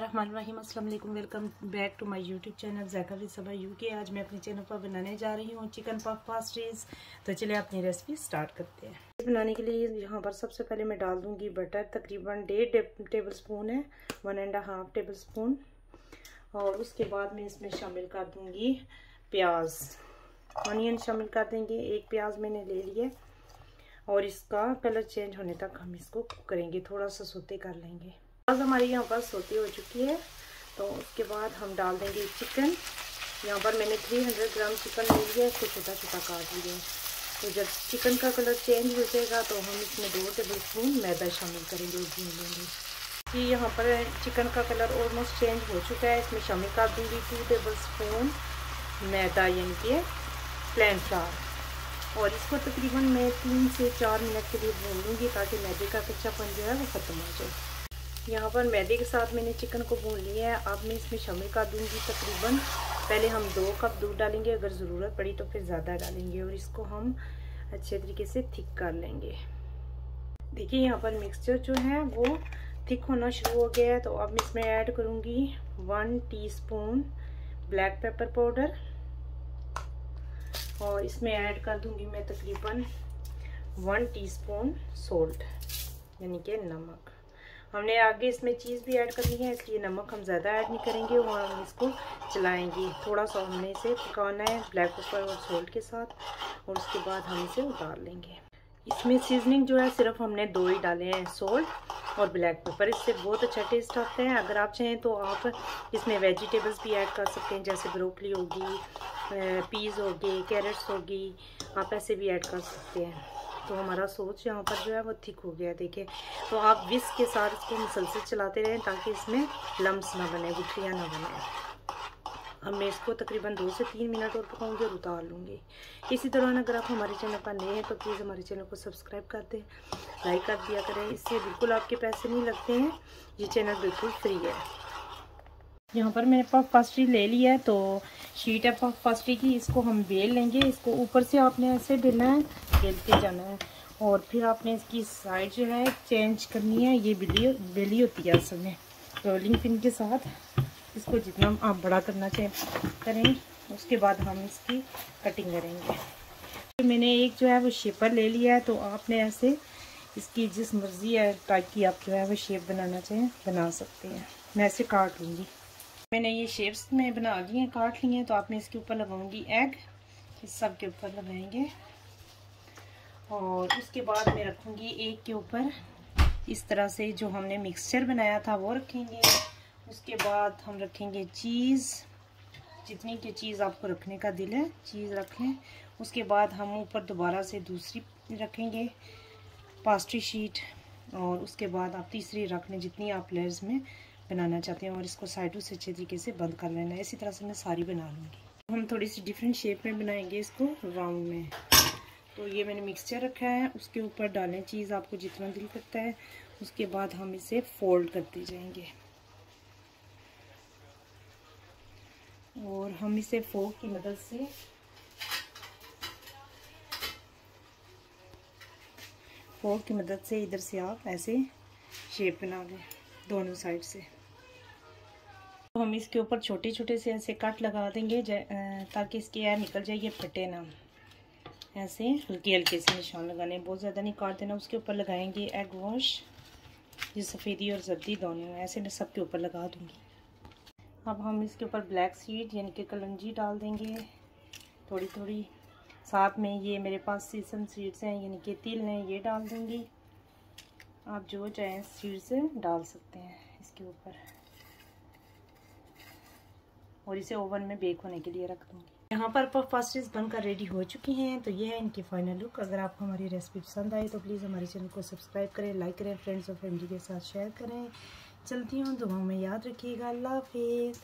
अस्सलाम वालेकुम back to my YouTube channel Zaika with Saba U K आज मैं अपने चैनल पर बनाने जा रही हूँ चिकन पफ पास्ट्रीज तो चलिए अपनी रेसिपी स्टार्ट करते हैं। बनाने के लिए यहाँ पर सबसे पहले मैं डाल दूँगी बटर, तकरीबन डेढ़ टेबल स्पून है, one and half tablespoon और उसके बाद मैं इसमें शामिल कर दूँगी प्याज। ऑनियन शामिल कर देंगे, एक प्याज मैंने ले लिया। और इसका कलर चेंज होने तक हम इसको करेंगे, थोड़ा सा सोते कर लेंगे। प्याज हमारी यहाँ पर सोती हो चुकी है तो उसके बाद हम डाल देंगे चिकन। यहाँ पर मैंने 300 ग्राम चिकन ले लिया, इसको छोटा छोटा काट लिया। तो जब चिकन का कलर चेंज हो जाएगा तो हम इसमें दो टेबल स्पून मैदा शामिल करेंगे और भून लेंगे। जी यहाँ पर चिकन का कलर ऑलमोस्ट चेंज हो चुका है, इसमें शामिल कर दूँगी टू टेबल स्पून मैदा, यानी कि प्लेन फ्लावर और इसको तकरीबन मैं तीन से चार मिनट के लिए भून लूँगी, ताकि मैदे का कच्चापन जो है वो ख़त्म हो जाए। यहाँ पर मैदे के साथ मैंने चिकन को भून लिया है। अब मैं इसमें शामिल कर दूँगी तकरीबन। पहले हम दो कप दूध डालेंगे, अगर ज़रूरत पड़ी तो फिर ज़्यादा डालेंगे और इसको हम अच्छे तरीके से थिक कर लेंगे। देखिए यहाँ पर मिक्सचर जो है वो थिक होना शुरू हो गया है। तो अब मैं इसमें ऐड करूँगी one teaspoon black pepper powder और इसमें ऐड कर दूँगी मैं तकरीबन वन टीस्पून सोल्ट यानी कि नमक। हमने आगे इसमें चीज़ भी ऐड करनी है, इसलिए नमक हम ज़्यादा ऐड नहीं करेंगे और हम इसको चलाएँगे। थोड़ा सा हमने इसे पकाना है ब्लैक पेपर और सोल्ट के साथ और उसके बाद हम इसे उतार लेंगे। इसमें सीजनिंग जो है, सिर्फ़ हमने दो ही डाले हैं सोल्ट और ब्लैक पेपर इससे बहुत अच्छा टेस्ट आता है। अगर आप चाहें तो आप इसमें वेजिटेबल्स भी ऐड कर सकते हैं, जैसे ब्रोकली होगी पीज़ होगी कैरेट्स होगी, आप ऐसे भी ऐड कर सकते हैं। तो हमारा सोच यहाँ पर जो है वो थिक हो गया देखिए। तो आप विस के साथ इसको मुसलसल चलाते रहें ताकि इसमें लम्स ना बने, गुठलियाँ ना बने। अब मैं इसको तकरीबन दो से तीन मिनट और पकाऊँगी और उतार लूँगी। इसी दौरान अगर आप हमारे चैनल पर नए हैं तो प्लीज़ हमारे चैनल को सब्सक्राइब कर दें लाइक कर दिया करें। इससे बिल्कुल आपके पैसे नहीं लगते हैं, ये चैनल बिल्कुल फ्री है। यहाँ पर मैंने पफ पास्ट्री ले लिया है तो शीट है पफ पास्ट्री की, इसको हम बेल लेंगे। इसको ऊपर से आपने ऐसे बेलना है, बेलते जाना है। और फिर आपने इसकी साइड जो है चेंज करनी है, ये बेली बेली होती है असल में रोलिंग पिन के साथ। इसको जितना आप बड़ा करना चाहें करें उसके बाद हम इसकी कटिंग करेंगे। तो मैंने एक जो है वो शेपर ले लिया है तो आपने ऐसे इसकी जिस मर्ज़ी है टाइप की आप जो है वो शेप बनाना चाहें, बना सकते हैं। मैं ऐसे काट लूँगी। मैंने ये शेप्स में बना लिए हैं, काट लिए हैं तो आप मैं इसके ऊपर लगाऊँगी एग इस सब के ऊपर लगाएँगे। और उसके बाद मैं रखूँगी एक के ऊपर। इस तरह से जो हमने मिक्सचर बनाया था, वो रखेंगे। उसके बाद हम रखेंगे चीज़ जितनी की चीज़ आपको रखने का दिल है चीज़ रखें उसके बाद हम ऊपर दोबारा से दूसरी रखेंगे पास्ट्री शीट और उसके बाद आप तीसरी रख लें जितनी आप लेयर्स में बनाना चाहते हैं और इसको साइडों से अच्छे तरीके से बंद कर लेना है। इसी तरह से मैं सारी बना लूँगी। हम थोड़ी सी डिफरेंट शेप में बनाएँगे इसको राउंड में। तो ये मैंने मिक्सचर रखा है। उसके ऊपर डालें चीज़ आपको जितना दिल करता है। उसके बाद हम इसे फोल्ड करते जाएँगे। और हम इसे फोक की मदद से फोक की मदद से इधर से आप ऐसे शेप बना लें। दोनों साइड से। तो हम इसके ऊपर छोटे छोटे से ऐसे कट लगा देंगे ताकि इसकी एयर निकल जाए, ये फटे ना। ऐसे हल्के हल्के से निशान लगाने, बहुत ज़्यादा नहीं काट देना, उसके ऊपर लगाएँगे एग वॉश ये सफ़ेदी और जर्दी दोनों, ऐसे मैं सबके ऊपर लगा दूँगी। अब हम इसके ऊपर ब्लैक सीड यानी कि कलंजी डाल देंगे। थोड़ी थोड़ी साथ में ये मेरे पास सीसम सीड्स हैं, यानी कि तिल हैं, ये डाल दूँगी। आप जो चाहें सीड्स डाल सकते हैं इसके ऊपर। और इसे ओवन में बेक होने के लिए रख दूँगी। यहाँ पर पास्ट्रीज बनकर रेडी हो चुकी हैं तो ये है इनकी फाइनल लुक अगर आपको हमारी रेसिपी पसंद आई तो प्लीज़ हमारे चैनल को सब्सक्राइब करें लाइक करें फ्रेंड्स और फैमिली के साथ शेयर करें। चलती हूँ, दुआओं में याद रखिएगा। अल्लाह हाफिज़।